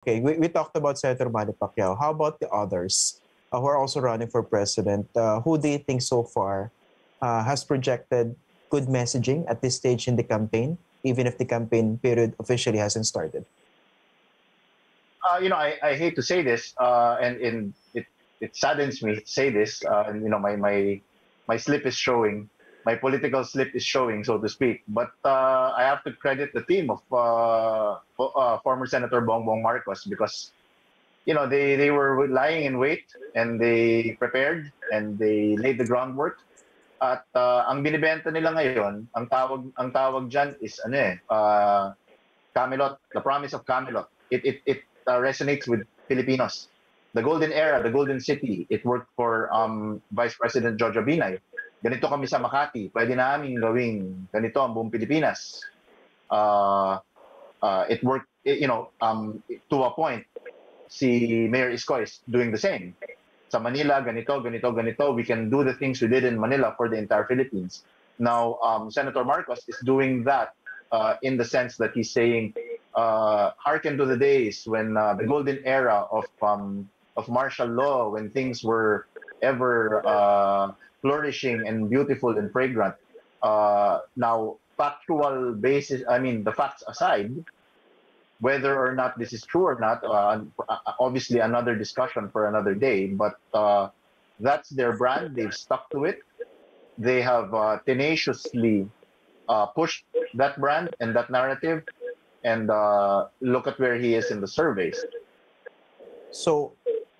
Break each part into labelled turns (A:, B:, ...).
A: Okay, we, we talked about Senator Manny Pacquiao. How about the others uh, who are also running for president? Uh, who do you think so far uh, has projected good messaging at this stage in the campaign, even if the campaign period officially hasn't started?
B: Uh, you know, I, I hate to say this, uh, and, and it, it saddens me to say this. Uh, and, you know, my, my, my slip is showing my political slip is showing, so to speak. But uh, I have to credit the team of uh, uh, former Senator Bongbong Marcos because you know they, they were lying in wait and they prepared and they laid the groundwork. At uh, ang binibenta nila ngayon, ang tawag ang tawag diyan is ano eh, uh, Camelot, the promise of Camelot. It it it uh, resonates with Filipinos. The golden era, the golden city, it worked for um, Vice President Jojo Binay ganito kami sa Makati, pwede namin gawing ganito ang buong Pilipinas. Uh, uh, it worked, you know, um, to a point, si Mayor Isko is doing the same. Sa Manila, ganito, ganito, ganito, we can do the things we did in Manila for the entire Philippines. Now, um, Senator Marcos is doing that uh, in the sense that he's saying, uh, hearken to the days when uh, the golden era of um, of martial law, when things were ever uh, flourishing and beautiful and fragrant. Uh, now, factual basis, I mean, the facts aside, whether or not this is true or not, uh, obviously another discussion for another day, but uh, that's their brand. They've stuck to it. They have uh, tenaciously uh, pushed that brand and that narrative. And uh, look at where he is in the surveys.
A: So,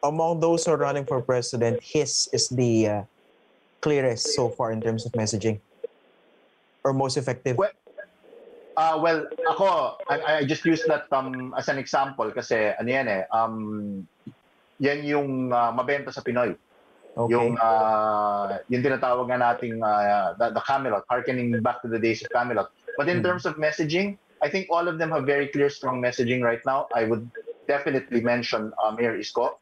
A: among those who are running for president, his is the uh, clearest so far in terms of messaging? Or most effective?
B: Well, uh, well ako, I, I just use that um, as an example kasi ano yan eh, um, yan yung uh, mabenta sa Pinoy. Okay. Yung uh, yung tinatawag nga nating uh, the, the Camelot, harkening back to the days of Camelot. But in mm-hmm. terms of messaging, I think all of them have very clear, strong messaging right now. I would definitely mention uh, Mayor Isko.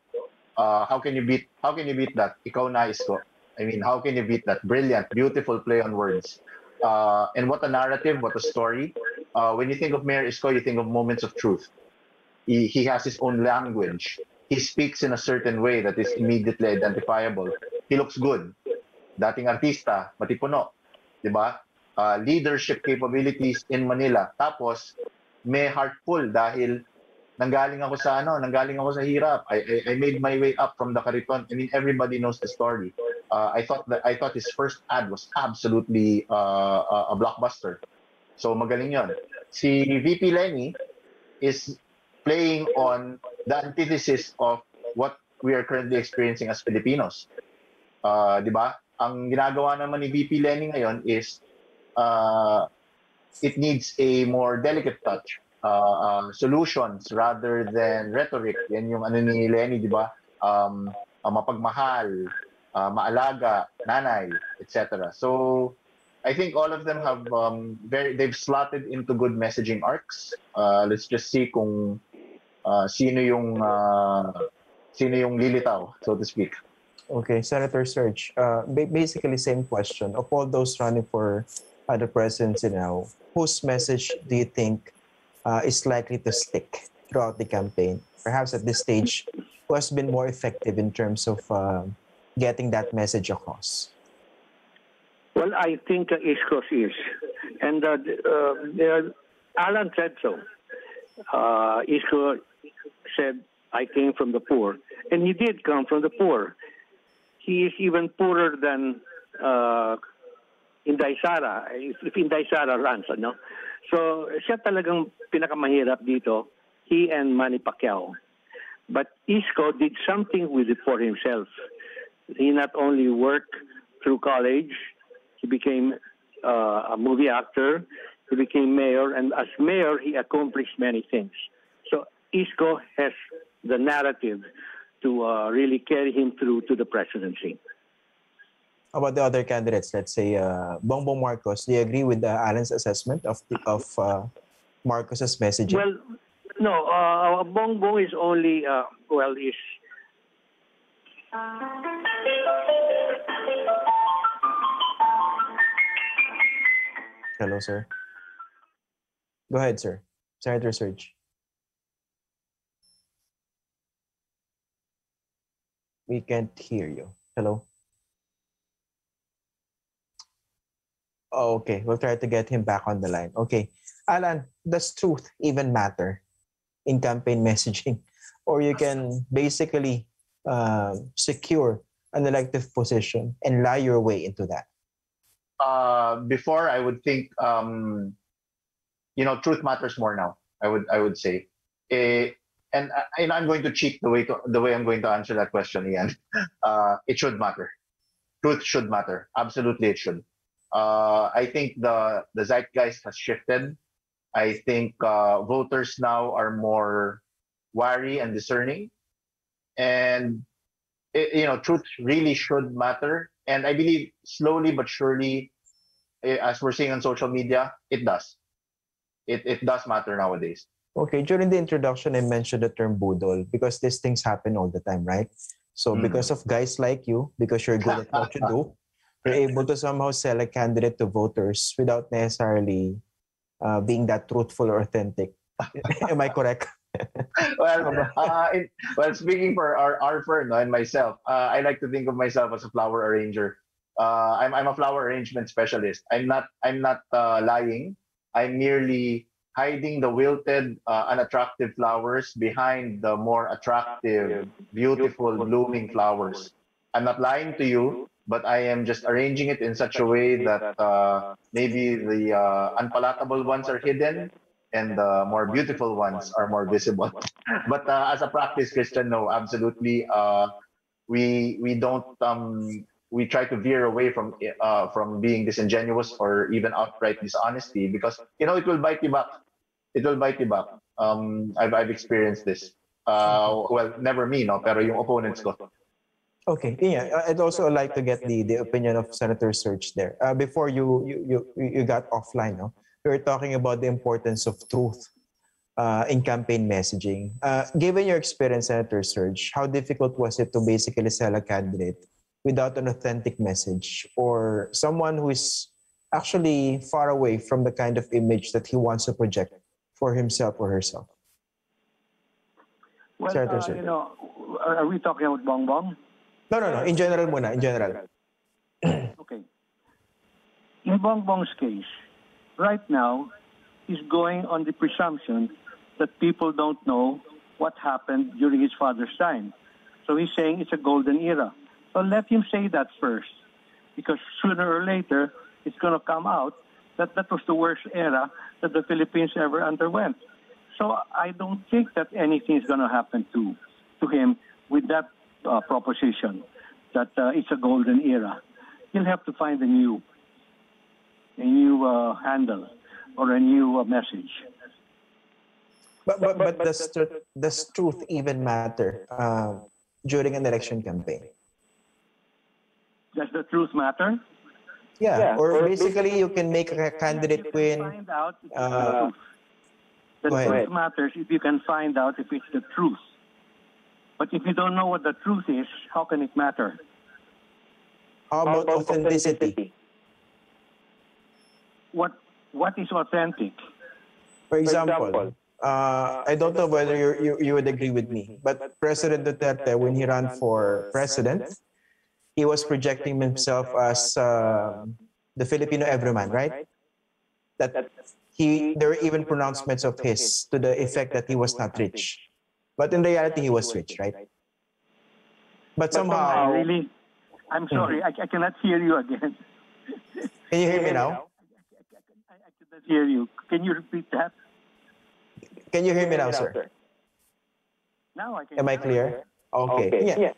B: Uh, how can you beat how can you beat that? Ikaw na Isko. I mean, how can you beat that? Brilliant, beautiful play on words. Uh, and what a narrative, what a story. Uh, when you think of Mayor Isko, you think of moments of truth. He, he has his own language. He speaks in a certain way that is immediately identifiable. He looks good. Dating artista, matipuno. Diba? Uh, leadership capabilities in Manila. Tapos, may heartful dahil nanggaling ako sa ano, nanggaling ako sa hirap. I, I, I made my way up from the Cariton. I mean, everybody knows the story uh, I thought that I thought his first ad was absolutely uh, a blockbuster. So magaling yon. Si VP Lenny is playing on the antithesis of what we are currently experiencing as Filipinos. Uh, 'Di ba? Ang ginagawa naman ni VP Lenny ngayon is uh, it needs a more delicate touch. Uh, uh, solutions rather than rhetoric. Yan yung ano ni Lenny, di ba? Um, uh, mapagmahal, uh, maalaga, nanay, etc. So I think all of them have um, very they've slotted into good messaging arcs. Uh, let's just see kung uh, sino yung uh, sino yung lilitaw, so to speak.
A: Okay, Senator Serge. Uh, basically, same question. Of all those running for uh, the presidency now, whose message do you think uh, is likely to stick throughout the campaign? Perhaps at this stage, who has been more effective in terms of uh, getting that message across?
C: Well, I think uh, Iskos is. And uh, uh, Alan said so. Uh, Isko said, I came from the poor. And he did come from the poor. He is even poorer than uh, Inday Sara, if Inday Sara runs, no? So, siya talagang pinakamahirap dito, he and Manny Pacquiao. But Isko did something with it for himself. He not only worked through college, he became uh, a movie actor, he became mayor, and as mayor, he accomplished many things. So Isko has the narrative to uh, really carry him through to the presidency.
A: How about the other candidates? Let's say uh, Bongbong Marcos. Do you agree with uh, Alan's assessment of the, of uh, Marcos's messaging?
C: Well, no. Uh, Bongbong is only uh, well is
A: Hello, sir. Go ahead, sir. Site research. We can't hear you. Hello. Oh, okay, we'll try to get him back on the line. Okay. Alan, does truth even matter in campaign messaging? Or you can basically uh, secure an elective position and lie your way into that?
B: Uh, before, I would think, um, you know, truth matters more now. I would, I would say, eh, and, uh, and I'm going to cheat the way to, the way I'm going to answer that question, Ian. Uh, it should matter. Truth should matter. Absolutely, it should. Uh, I think the the zeitgeist has shifted. I think uh, voters now are more wary and discerning, and it, you know, truth really should matter. And I believe slowly but surely, eh, as we're seeing on social media, it does. It it does matter nowadays.
A: Okay, during the introduction, I mentioned the term budol because these things happen all the time, right? So
B: Mm.
A: because of guys like you, because you're good at what you do, you're able to somehow sell a candidate to voters without necessarily uh, being that truthful or authentic. Am I correct?
B: Well, uh, it, well, speaking for our, our firm no, and myself, uh, I like to think of myself as a flower arranger. Uh, I'm, I'm a flower arrangement specialist. I'm not I'm not uh, lying. I'm merely hiding the wilted, uh, unattractive flowers behind the more attractive, beautiful, blooming flowers. I'm not lying to you, but I am just arranging it in such a way that uh, maybe the uh, unpalatable ones are hidden and the more beautiful ones are more visible. but uh, as a practice Christian, no, absolutely. Uh, we we don't um, we try to veer away from uh, from being disingenuous or even outright dishonesty because you know it will bite you back. It will bite you back. Um, I've I've experienced this. Uh, well, never me, no, pero yung opponents ko.
A: Okay, yeah. I'd also like to get the, the opinion of Senator Serge there. Uh, before you, you you you got offline, no? Were talking about the importance of truth uh, in campaign messaging. Uh, given your experience, Senator Serge, how difficult was it to basically sell a candidate without an authentic message or someone who is actually far away from the kind of image that he wants to project for himself or herself?
C: Well,
A: Senator
C: uh,
A: Sir.
C: you know, are, are we talking about Bong Bong?
A: No, no, no. In general muna, in general.
C: Okay. In Bong Bong's case, right now, he's going on the presumption that people don't know what happened during his father's time. So he's saying it's a golden era. So let him say that first, because sooner or later, it's going to come out that that was the worst era that the Philippines ever underwent. So I don't think that anything is going to happen to to him with that uh, proposition that uh, it's a golden era. He'll have to find a new a new uh, handle or a new uh, message.
A: But, but, but does, tr- does truth even matter uh, during an election campaign?
C: Does the truth matter?
A: Yeah,
D: Yeah,
A: or,
D: or
A: basically you can make a candidate
C: You can
A: win.
C: Find out if it's
A: uh,
C: the truth. The truth matters if you can find out if it's the truth. But if you don't know what the truth is, how can it matter?
A: How
D: How
A: about authenticity?
C: What what is authentic?
A: For
D: example,
A: example, uh, I don't know whether you, you, you would agree with me, but President Duterte, when he ran for president, he was projecting himself as uh, the Filipino everyman, right? That he there were even pronouncements of his to the effect that he was not rich, but in reality he was rich, right? But somehow,
C: really, I'm sorry, I, I cannot hear you again.
A: can you hear me now?
C: I, I hear you. Can you repeat that?
A: Can you hear me now, sir?
C: Now I can.
A: Am I clear? Okay.
D: Okay.
A: Yeah.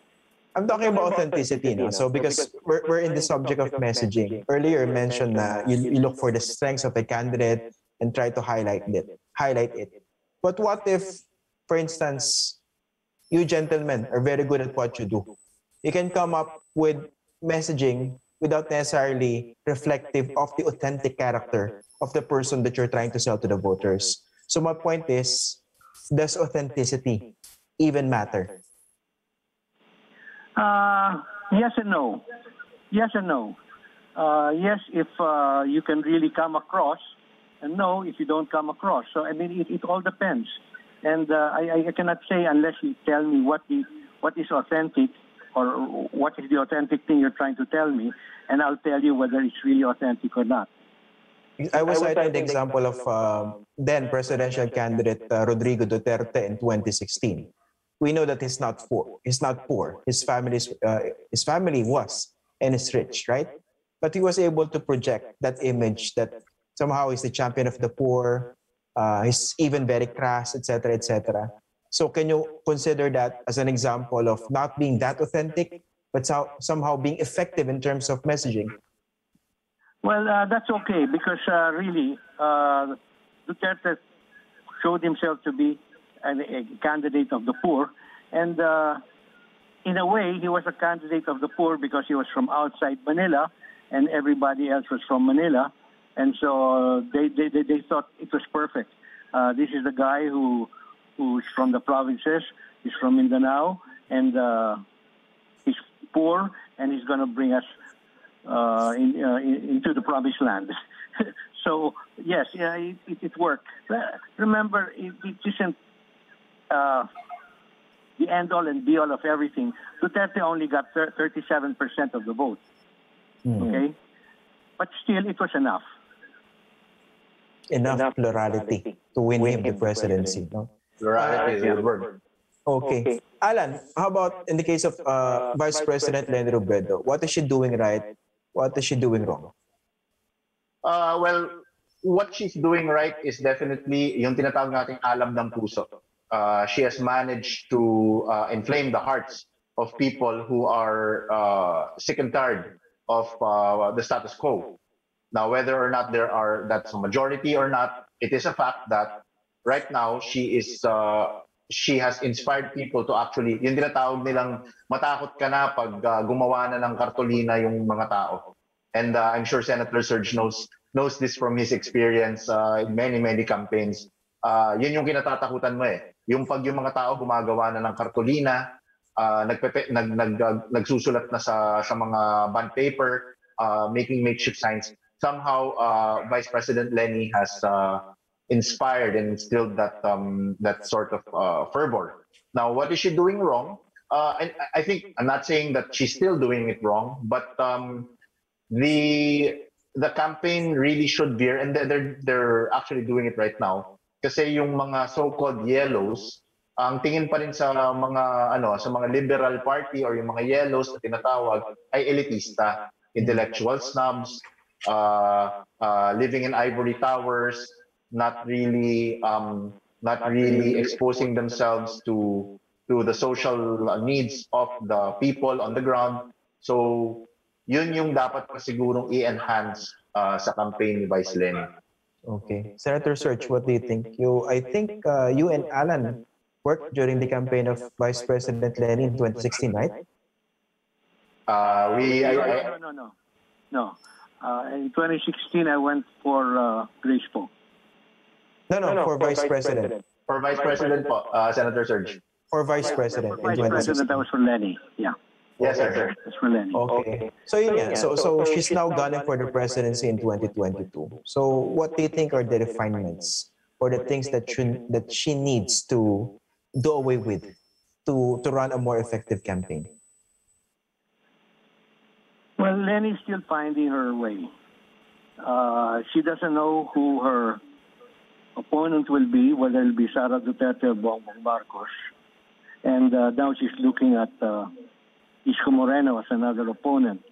A: I'm talking about authenticity now. So because we're, we're in the subject of messaging. Earlier you mentioned that you, you look for the strengths of a candidate and try to highlight it. Highlight it. But what if, for instance, you gentlemen are very good at what you do? You can come up with messaging without necessarily reflective of the authentic character of the person that you're trying to sell to the voters. So my point is, does authenticity even matter?
C: Uh, yes and no. Yes and no. Uh, yes, if uh, you can really come across, and no, if you don't come across. So I mean, it, it all depends. And uh, I, I cannot say unless you tell me what is what is authentic or what is the authentic thing you're trying to tell me, and I'll tell you whether it's really authentic or not.
A: I was citing the example of uh, then presidential candidate uh, Rodrigo Duterte in 2016. We know that he's not poor. He's not poor. His family's uh, his family was and is rich, right? But he was able to project that image that somehow he's the champion of the poor. Uh, he's even very crass, etc., etc. So can you consider that as an example of not being that authentic, but so, somehow being effective in terms of messaging?
C: Well, uh, that's okay because uh, really, uh, Duterte showed himself to be a, candidate of the poor, and uh, in a way, he was a candidate of the poor because he was from outside Manila, and everybody else was from Manila, and so they they, they, they thought it was perfect. Uh, this is the guy who who's from the provinces, he's from Mindanao, and uh, he's poor, and he's going to bring us in, uh, in, into the promised land. so yes, yeah, it, it, it worked. Remember, it, it isn't uh, the end all and be all of everything. Duterte only got 37% of the vote.
A: Mm.
C: Okay, but still, it was enough.
A: Enough, enough plurality to win, win him the presidency. No?
B: Plurality is a good word.
A: Okay. okay. Alan, how about in the case of uh, Vice President Leni Robredo? What is she doing right? What is she doing wrong?
B: Uh, well, what she's doing right is definitely yung tinatawag nating alam ng puso. Uh, she has managed to uh, inflame the hearts of people who are uh, sick and tired of uh, the status quo. Now, whether or not there are that's a majority or not, it is a fact that right now she is uh, she has inspired people to actually yung tinatawag nilang matakot ka na pag uh, gumawa na ng kartolina yung mga tao. And uh, I'm sure Senator Serge knows knows this from his experience uh, in many many campaigns. Uh, yun yung kinatatakutan mo eh. Yung pag yung mga tao gumagawa na ng kartolina, uh, nagpepe, nag, nag, uh, nagsusulat na sa sa mga bond paper, uh, making makeshift signs somehow uh, Vice President Lenny has uh, inspired and instilled that um, that sort of uh, fervor. Now, what is she doing wrong? Uh, and I think I'm not saying that she's still doing it wrong, but um, the the campaign really should veer, and they're they're actually doing it right now. Kasi yung mga so-called yellows, ang tingin pa rin sa mga ano sa mga liberal party or yung mga yellows na tinatawag ay elitista, intellectual snobs, uh, uh, living in ivory towers, not really um, not really exposing themselves to to the social needs of the people on the ground. So yun yung dapat pa sigurong i-enhance uh, sa campaign ni Vice Lenny.
A: Okay. Senator Serge, what do you think? You, I think uh, you and Alan worked during the campaign of Vice President Lenny in 2016, right?
B: Uh, we, I, I,
C: no, no, no, no. Uh, in 2016, I went for uh, Grace Poe.
A: No, no, no, for, for Vice, Vice President. President.
B: For Vice President po, uh, Senator Serge.
A: For Vice President
C: for Vice President, that was for Leni. Yeah.
B: Yes, sir.
C: That's for Leni.
A: Okay. So yun yan. So, so she's now gunning for the presidency in 2022. So what do you think are the refinements or the things that she, that she needs to do away with to, to run a more effective campaign?
C: Well, Leni's still finding her way. Uh, she doesn't know who her opponent will be, whether it'll be Sara Duterte or Bongbong Marcos. And uh, now she's looking at uh, Isko Moreno as another opponent.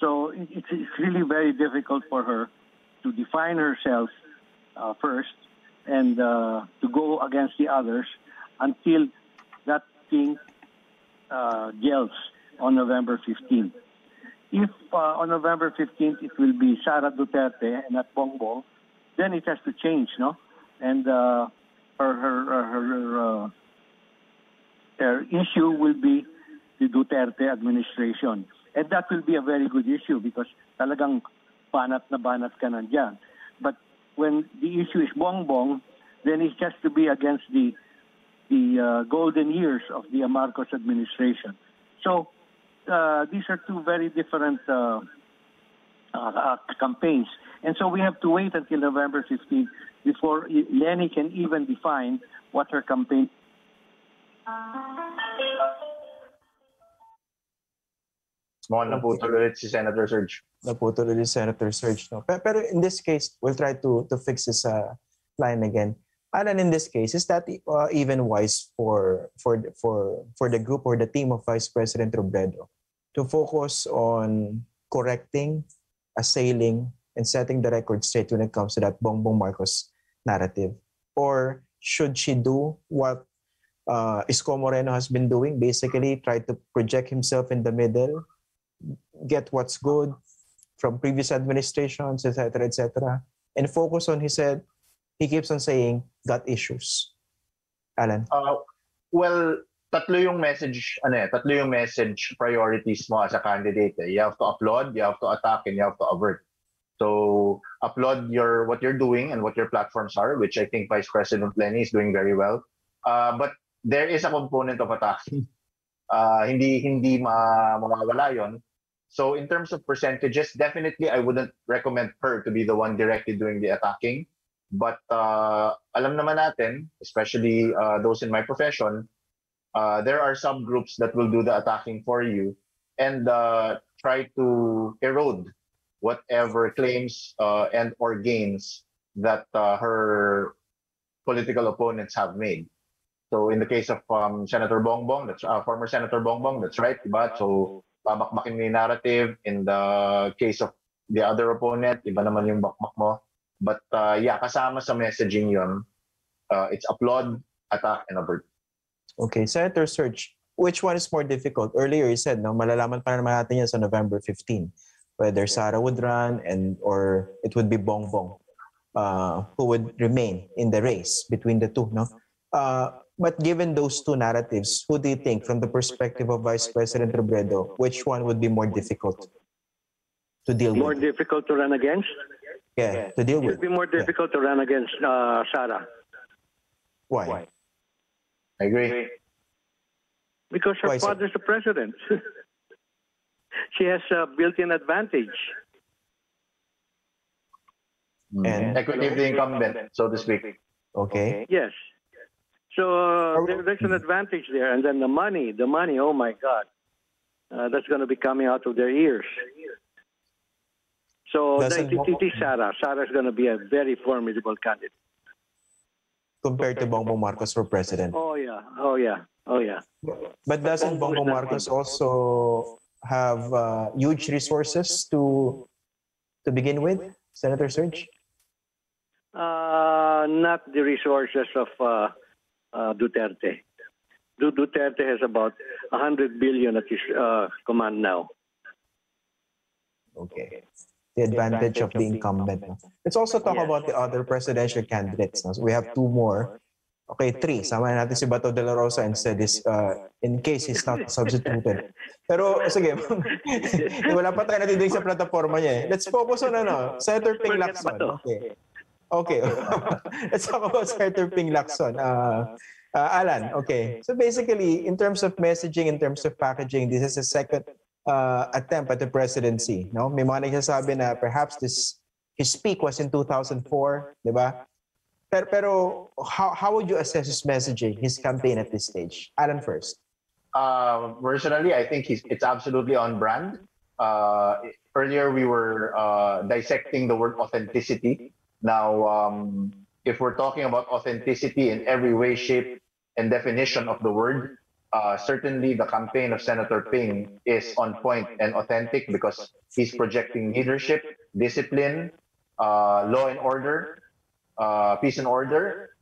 C: So it, it's, it's really very difficult for her to define herself uh, first and uh, to go against the others until that thing uh, gels on November 15th. If uh, on November 15th it will be Sara Duterte and not Bongbong, then it has to change, no? And uh, her her her, her, uh, her issue will be the Duterte administration, and that will be a very good issue because talagang banat na banat ka nandyan. But when the issue is Bongbong, then it has to be against the the uh, golden years of the Marcos administration. So uh, these are two very different uh, uh, campaigns. And so we have to wait until November 15th before Leni can even define what her campaign
B: Mukhang naputol ulit si Senator Serge.
A: naputol ulit si Senator Serge. No? Pero, pero in this case, we'll try to to fix this uh, line again. Alan, in this case, is that uh, even wise for for for for the group or the team of Vice President Robredo to focus on correcting, assailing, and setting the record straight when it comes to that Bongbong Marcos narrative? Or should she do what uh, Isko Moreno has been doing, basically try to project himself in the middle, get what's good from previous administrations, etc., etc., and focus on, he said, he keeps on saying, got issues. Alan?
B: Uh, well, tatlo yung message, ano eh, tatlo yung message priorities mo as a candidate. Eh. You have to applaud, you have to attack, and you have to avert. So applaud your what you're doing and what your platforms are, which I think Vice President Leni is doing very well. Uh, but there is a component of attacking. Uh, hindi hindi ma mawawala yon. So in terms of percentages, definitely I wouldn't recommend her to be the one directly doing the attacking. But uh, alam naman natin, especially uh, those in my profession, uh, there are subgroups that will do the attacking for you and uh, try to erode whatever claims uh, and or gains that uh, her political opponents have made. So in the case of um, Senator Bongbong, that's uh, former Senator Bongbong, that's right, diba? So babakbakin mo narrative. In the case of the other opponent, iba naman yung bakbak mo. But uh, yeah, kasama sa messaging yun, uh, it's applaud, attack, and avert.
A: Okay, Senator Serge, which one is more difficult? Earlier you said, no, malalaman pa naman natin yan sa November 15, whether Sara would run and or it would be Bongbong uh, who would remain in the race between the two, no? Uh, but given those two narratives, who do you think, from the perspective of Vice President Robredo, which one would be more difficult to deal
C: More
A: with?
C: More difficult to run against?
A: Yeah, to deal
C: It
A: with.
C: would be more difficult to run against uh, Sara
A: Why?
B: I agree.
C: because her
A: Why, sir?
C: father's the president. she has a built-in advantage.
A: And-
B: Equity of the incumbent, so to speak.
A: Okay.
C: Yes. So uh, there, there's an advantage there, and then the money, the money. Oh my God, uh, that's going to be coming out of their ears. So
A: Doesn't-
C: the, it is Sara. Sara's going to be a very formidable candidate.
A: Compared to Bongbong Marcos for president.
C: Oh yeah, oh yeah, oh yeah.
A: But doesn't Bongbong Marcos also have uh, huge resources to to begin with, Senator Serge?
C: Uh, not the resources of uh, uh, Duterte. Du- Duterte has about 100 billion at his uh, command now.
A: Okay. The advantage of the incumbent. no? Let's also talk
C: Yes.
A: about the other presidential candidates. So we have two more. Okay, three. Sama na natin si Bato de la Rosa instead is, uh, in case he's not substituted. Pero, sige, wala pa tayo natidig sa plataforma niya eh. Let's focus on ano, Senator Ping Lacson. Okay. Okay. Let's talk about Senator Ping Lacson. Uh, uh, Alan, okay. So basically, in terms of messaging, in terms of packaging, this is a second uh, attempt at the presidency. No? May mga nagsasabi na perhaps this his peak was in 2004, di ba? Pero, pero how, how would you assess his messaging, his campaign at this stage? Alan first.
B: Uh, personally, I think he's, it's absolutely on brand. Uh, earlier, we were uh, dissecting the word authenticity. Now, um, if we're talking about authenticity in every way, shape, and definition of the word, uh, certainly the campaign of Senator Ping is on point and authentic because he's projecting leadership, discipline, uh, law and order, uh, peace and order,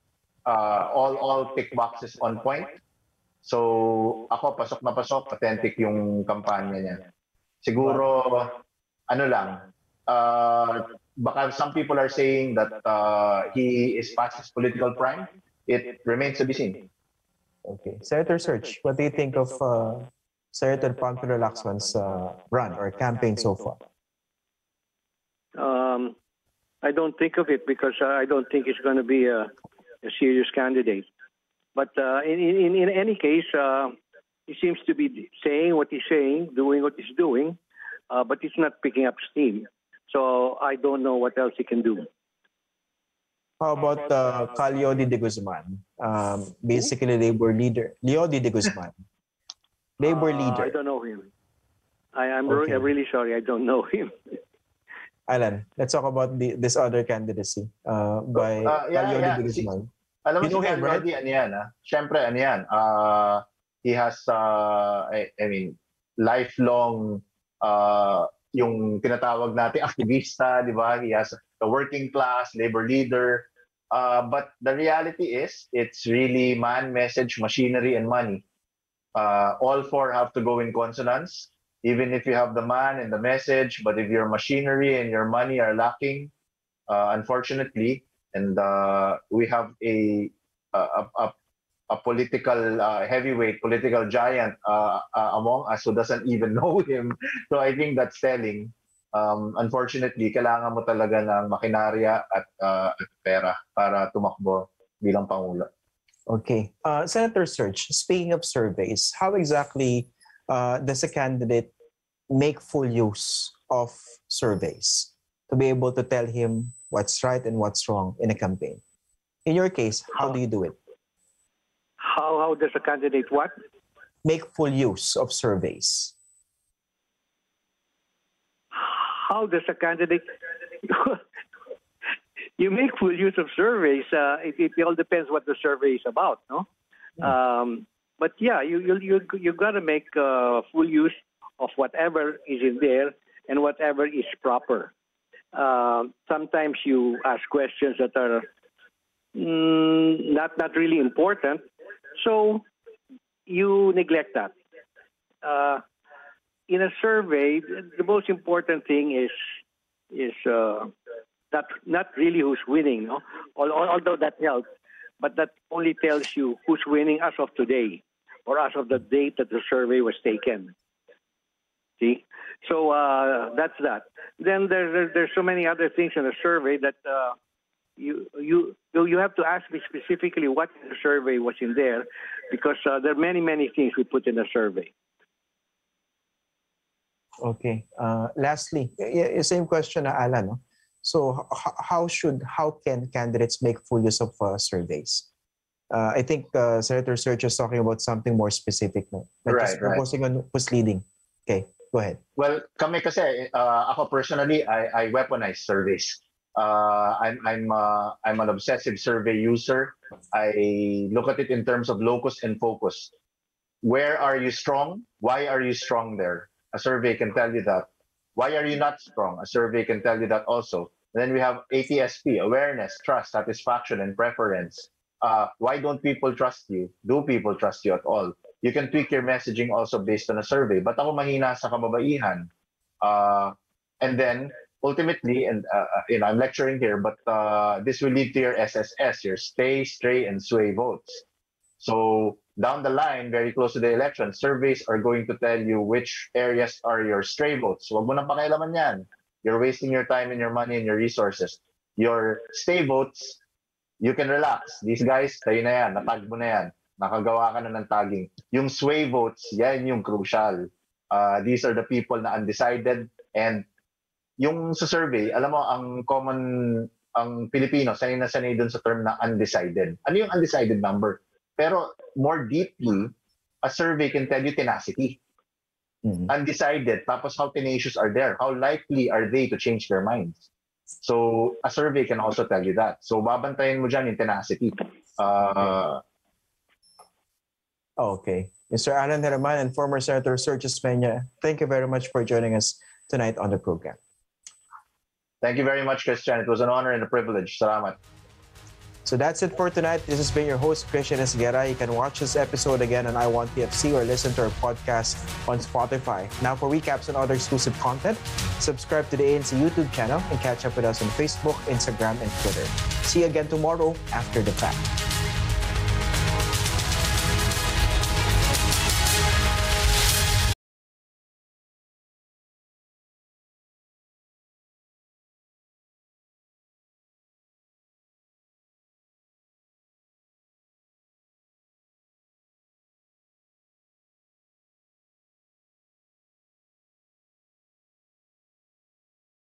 B: uh, all all tick boxes on point. So ako pasok na pasok, authentic yung kampanya niya. Siguro ano lang, uh, baka some people are saying that uh, he is past his political prime. It remains to be seen.
A: Okay. Senator Search, what do you think of uh, Senator Panfilo Lacson's uh, run or campaign so far?
C: I don't think of it because I don't think he's going to be a, a serious candidate. But uh, in, in, in any case, uh, he seems to be saying what he's saying, doing what he's doing, uh, but he's not picking up steam. So I don't know what else he can do.
A: How about uh, Ka Leody de Guzman? Um, basically, labor leader. Leody de Guzman. Labor
C: Uh, I don't know him. I, am
A: Okay.
C: really sorry. I don't know him.
A: Alan, let's talk about the, this other candidacy uh, by
B: Uh, yeah,
A: Calio
B: yeah.
A: Guzman.
B: Alam mo
A: You know
B: si
A: him, right?
B: Ano yan, ah? Siyempre, ano yan, uh, he has, uh, I, I mean, lifelong, uh, yung tinatawag natin aktivista, di ba? He has a working class, labor leader. Uh, but the reality is, it's really man, message, machinery, and money. Uh, all four have to go in consonance. Even if you have the man and the message, but if your machinery and your money are lacking, uh, unfortunately, and uh, we have a a, a, a political uh, heavyweight, political giant uh, uh, among us who doesn't even know him. So I think that's telling. Um, unfortunately, kailangan mo talaga ng makinarya at, uh, at pera para tumakbo bilang pangulo.
A: Okay. Senator Serge, speaking of surveys, how exactly does a candidate make full use of surveys to be able to tell him what's right and what's wrong in a campaign? In your case, how do you do it?
C: How how does a candidate what?
A: Make full use of surveys.
C: How does a candidate? you make full use of surveys. Uh, it, it all depends what the survey is about, no? Um, but yeah, you you you you got to make uh, full use of whatever is in there and whatever is proper. Um sometimes you ask questions that are mm, not not really important, so you neglect that. Uh, in a survey, the most important thing is is uh, not not really who's winning, no? Al- al- Although that helps, but that only tells you who's winning as of today, or as of the date that the survey was taken. See, so uh, that's that. Then there, there there's so many other things in the survey that uh, you you you you have to ask me specifically what in the survey was in there, because uh, there are many many things we put in the survey.
A: Okay. Uh, lastly, same question Alan. So h- how should, how can candidates make full use of uh, surveys? Uh, I think uh, Senator Serge is talking about something more specific. No? Like just
B: Right, right.
A: focusing on who's leading. Okay, go ahead.
B: Well, kami kasi, uh, ako personally, I, I weaponize surveys. Uh, I'm I'm uh, I'm an obsessive survey user. I look at it in terms of locus and focus. Where are you strong? Why are you strong there? A survey can tell you that. Why are you not strong? A survey can tell you that also. then we have ATSP, awareness, trust, satisfaction, and preference. Uh, why don't people trust you? Do people trust you at all? You can tweak your messaging also based on a survey. But ako mahina sa kababaihan? Uh, and then ultimately, and uh, uh, you know, I'm lecturing here, but uh, this will lead to your SSS, your stay, stray, and sway votes. So down the line, very close to the election, surveys are going to tell you which areas are your stray votes. Huwag mo nang pakialaman yan. You're wasting your time and your money and your resources. Your stay votes, you can relax. These guys, tayo na yan, natag mo na yan. Nakagawa ka na ng tagging. Yung sway votes, yan yung crucial. Uh, these are the people na undecided and yung sa survey, alam mo, ang common, ang Pilipino, sanay na sanay dun sa term na undecided. Ano yung undecided number? Pero more deeply, a survey can tell you tenacity.
A: Mhm.
B: Undecided, tapos how tenacious are they? How likely are they to change their minds? So, a survey can also tell you that. So, babantayan mo dyan yung tenacity. Uh,
A: Okay. Mr. Alan German and former Senator Sergio Osmeña, thank you very much for joining us tonight on the program.
B: Thank you very much, Christian. It was an honor and a privilege. Salamat.
A: So that's it for tonight. This has been your host, Christian Esguerra. You can watch this episode again on I Want TFC or listen to our podcast on Spotify. Now, for recaps and other exclusive content, subscribe to the ANC YouTube channel and catch up with us on Facebook, Instagram, and Twitter. See you again tomorrow after the fact.